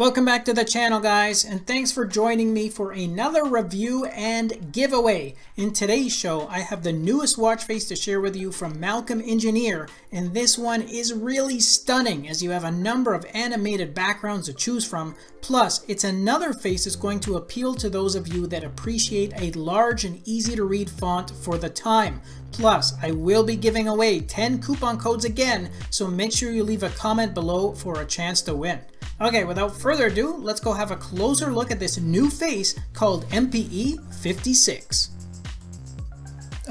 Welcome back to the channel guys and thanks for joining me for another review and giveaway. In today's show I have the newest watch face to share with you from Malcolm Engineer and this one is really stunning as you have a number of animated backgrounds to choose from plus it's another face that's going to appeal to those of you that appreciate a large and easy to read font for the time. Plus, I will be giving away 10 coupon codes again, so make sure you leave a comment below for a chance to win. Okay, without further ado, let's go have a closer look at this new face called MPE 56.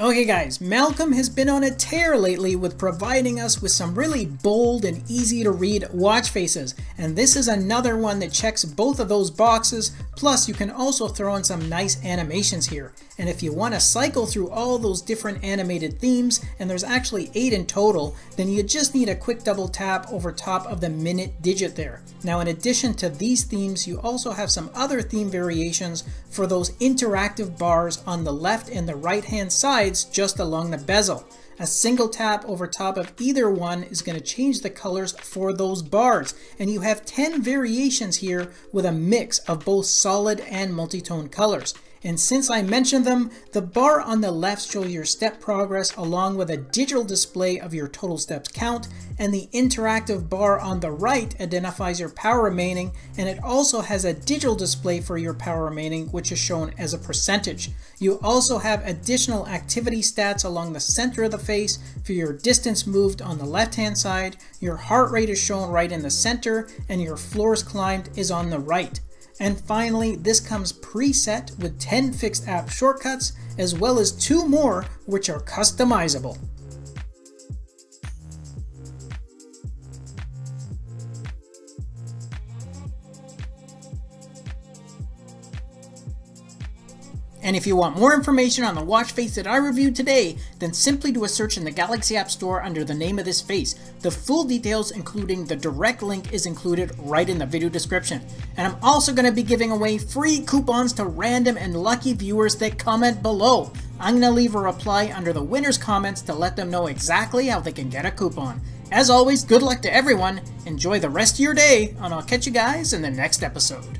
Okay guys, Malcolm has been on a tear lately with providing us with some really bold and easy to read watch faces, and this is another one that checks both of those boxes, plus you can also throw in some nice animations here. And if you want to cycle through all those different animated themes, and there's actually 8 in total, then you just need a quick double tap over top of the minute digit there. Now in addition to these themes, you also have some other theme variations for those interactive bars on the left and the right hand sides just along the bezel. A single tap over top of either one is going to change the colors for those bars. And you have 10 variations here with a mix of both solid and multi-tone colors. And since I mentioned them, the bar on the left shows your step progress along with a digital display of your total steps count, and the interactive bar on the right identifies your power remaining, and it also has a digital display for your power remaining, which is shown as a percentage. You also have additional activity stats along the center of the face for your distance moved on the left hand side, your heart rate is shown right in the center, and your floors climbed is on the right. And finally, this comes preset with 10 fixed app shortcuts, as well as two more which are customizable. And if you want more information on the watch face that I reviewed today, then simply do a search in the Galaxy App Store under the name of this face. The full details including the direct link is included right in the video description. And I'm also going to be giving away free coupons to random and lucky viewers that comment below. I'm going to leave a reply under the winner's comments to let them know exactly how they can get a coupon. As always, good luck to everyone, enjoy the rest of your day, and I'll catch you guys in the next episode.